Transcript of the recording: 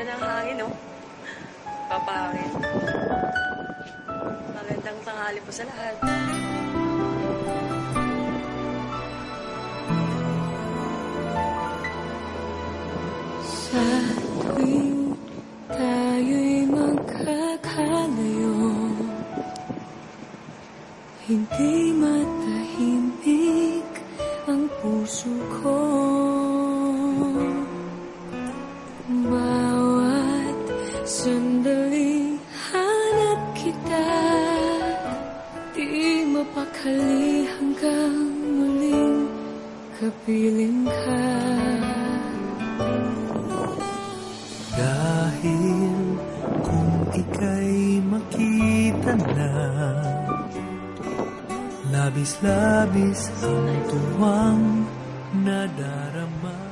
Ganda ng hangin, oh. Papahangin. Magandang tanghali po sa lahat. Sa tuwing tayo'y magkakalayo Hindi matahimik sandali hanap kita. Di mapakali hanggang muling kapiling ka. Dahil kung ika'y makita na Labis-labis ang tuwang nadal